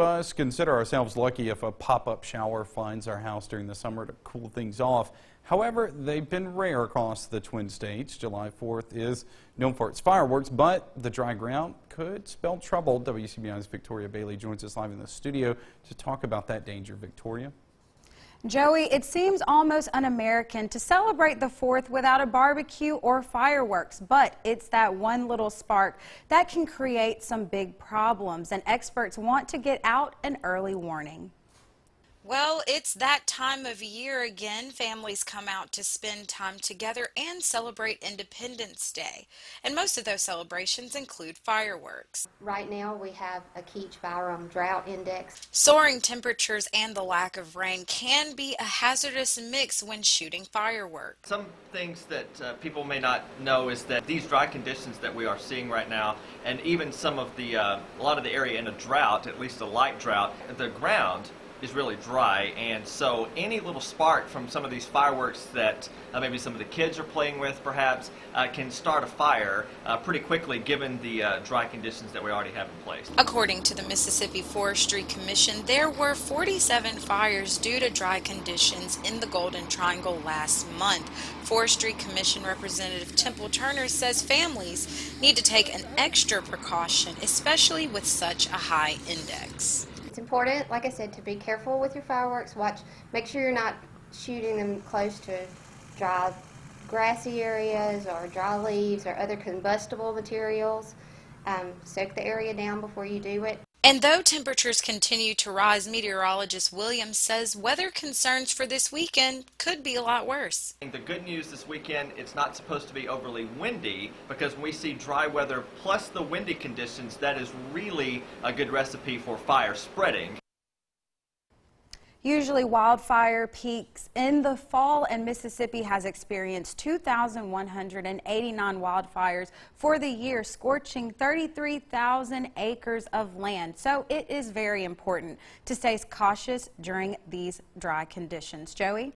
us consider ourselves lucky if a pop-up shower finds our house during the summer to cool things off. However, they've been rare across the Twin States. July 4th is known for its fireworks, but the dry ground could spell trouble. WCBI's Victoria Bailey joins us live in the studio to talk about that danger. Victoria? Joey, it seems almost un-American to celebrate the 4th without a barbecue or fireworks, but it's that one little spark that can create some big problems, and experts want to get out an early warning. Well, it's that time of year again. Families come out to spend time together and celebrate Independence Day. And most of those celebrations include fireworks. Right now, we have a Keetch-Byram drought index. Soaring temperatures and the lack of rain can be a hazardous mix when shooting fireworks. Some things that uh, people may not know is that these dry conditions that we are seeing right now, and even some of the, uh, a lot of the area in a drought, at least a light drought, the ground is really dry, and so any little spark from some of these fireworks that uh, maybe some of the kids are playing with, perhaps, uh, can start a fire uh, pretty quickly given the uh, dry conditions that we already have in place. According to the Mississippi Forestry Commission, there were 47 fires due to dry conditions in the Golden Triangle last month. Forestry Commission Representative Temple Turner says families need to take an extra precaution, especially with such a high index. Important, like I said, to be careful with your fireworks. Watch, make sure you're not shooting them close to dry grassy areas or dry leaves or other combustible materials. Um, soak the area down before you do it. And though temperatures continue to rise, meteorologist Williams says weather concerns for this weekend could be a lot worse. The good news this weekend, it's not supposed to be overly windy because when we see dry weather plus the windy conditions, that is really a good recipe for fire spreading. Usually wildfire peaks in the fall and Mississippi has experienced 2,189 wildfires for the year, scorching 33,000 acres of land. So it is very important to stay cautious during these dry conditions. Joey?